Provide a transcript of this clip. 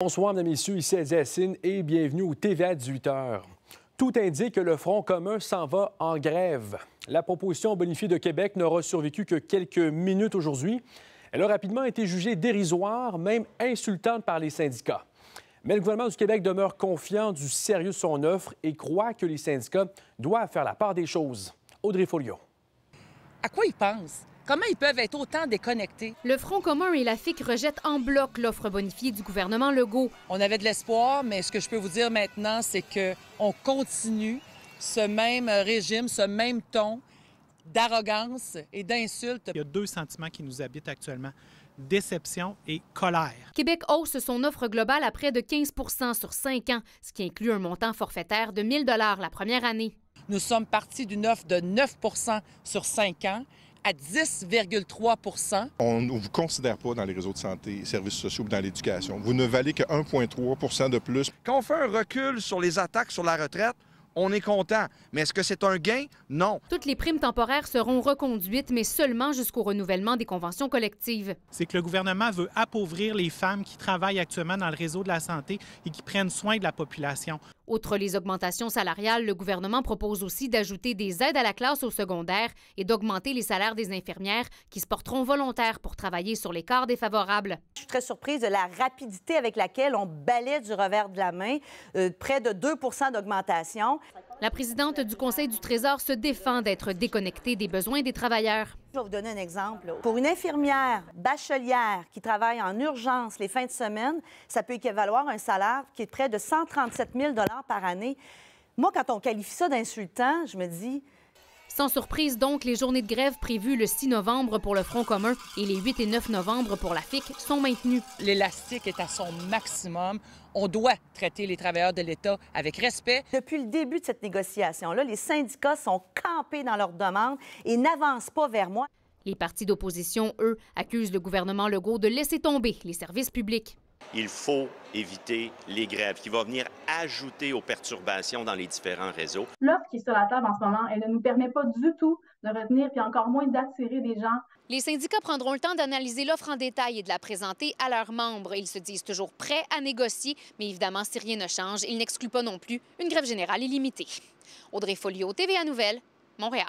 Bonsoir, mesdames messieurs, ici Yacine et bienvenue au TVA 18h. Tout indique que le Front commun s'en va en grève. La proposition bonifiée de Québec n'aura survécu que quelques minutes aujourd'hui. Elle a rapidement été jugée dérisoire, même insultante par les syndicats. Mais le gouvernement du Québec demeure confiant du sérieux de son offre et croit que les syndicats doivent faire la part des choses. Audrey Folio. À quoi ils pensent? Comment ils peuvent être autant déconnectés? Le Front commun et la FIC rejettent en bloc l'offre bonifiée du gouvernement Legault. On avait de l'espoir, mais ce que je peux vous dire maintenant, c'est qu'on continue ce même régime, ce même ton d'arrogance et d'insultes. Il y a deux sentiments qui nous habitent actuellement déception et colère. Québec hausse son offre globale à près de 15% sur cinq ans, ce qui inclut un montant forfaitaire de 1 000 la première année. Nous sommes partis d'une offre de 9% sur cinq ans à 10,3 On ne vous considère pas dans les réseaux de santé, services sociaux ou dans l'éducation. Vous ne valez que 1,3% de plus. Quand on fait un recul sur les attaques sur la retraite, on est content. Mais est-ce que c'est un gain? Non. Toutes les primes temporaires seront reconduites, mais seulement jusqu'au renouvellement des conventions collectives. C'est que le gouvernement veut appauvrir les femmes qui travaillent actuellement dans le réseau de la santé et qui prennent soin de la population. Outre les augmentations salariales, le gouvernement propose aussi d'ajouter des aides à la classe au secondaire et d'augmenter les salaires des infirmières qui se porteront volontaires pour travailler sur les corps défavorables. Je suis très surprise de la rapidité avec laquelle on balaie du revers de la main euh, près de 2% d'augmentation. La présidente du Conseil du Trésor se défend d'être déconnectée des besoins des travailleurs. Je vais vous donner un exemple. Pour une infirmière bachelière qui travaille en urgence les fins de semaine, ça peut équivaloir un salaire qui est près de 137 000 par année. Moi, quand on qualifie ça d'insultant, je me dis, sans surprise donc, les journées de grève prévues le 6 novembre pour le Front commun et les 8 et 9 novembre pour la FIC sont maintenues. L'élastique est à son maximum. On doit traiter les travailleurs de l'État avec respect. Depuis le début de cette négociation-là, les syndicats sont campés dans leurs demandes et n'avancent pas vers moi. Les partis d'opposition, eux, accusent le gouvernement Legault de laisser tomber les services publics. Il faut éviter les grèves qui vont venir ajouter aux perturbations dans les différents réseaux. L'offre qui est sur la table en ce moment, elle ne nous permet pas du tout de retenir, puis encore moins d'attirer des gens. Les syndicats prendront le temps d'analyser l'offre en détail et de la présenter à leurs membres. Ils se disent toujours prêts à négocier, mais évidemment, si rien ne change, ils n'excluent pas non plus une grève générale illimitée. Audrey Folio, TVA Nouvelle, Montréal.